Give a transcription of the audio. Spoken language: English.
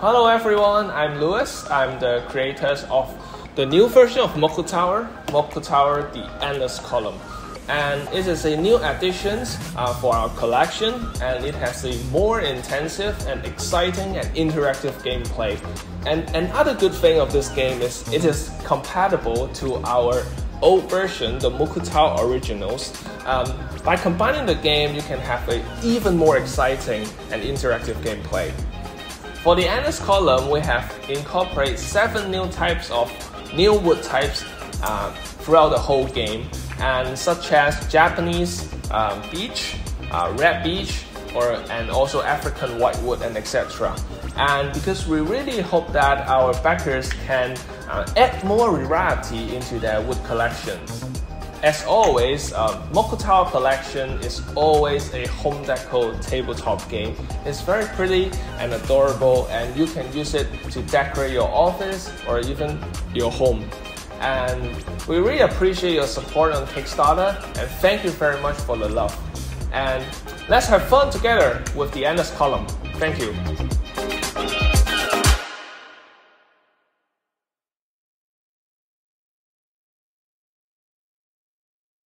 Hello everyone, I'm Lewis. I'm the creators of the new version of Moku Tower, Moku Tower The Endless Column. And it is a new addition uh, for our collection and it has a more intensive and exciting and interactive gameplay. And another good thing of this game is it is compatible to our old version, the Moku Tower Originals. Um, by combining the game, you can have an even more exciting and interactive gameplay. For the endless column, we have incorporated seven new types of new wood types uh, throughout the whole game, and such as Japanese um, beech, uh, red beech, or and also African whitewood and etc. And because we really hope that our backers can uh, add more variety into their wood collections. As always, um, Tower Collection is always a home deco tabletop game. It's very pretty and adorable and you can use it to decorate your office or even your home. And we really appreciate your support on Kickstarter and thank you very much for the love. And let's have fun together with the Endless Column. Thank you.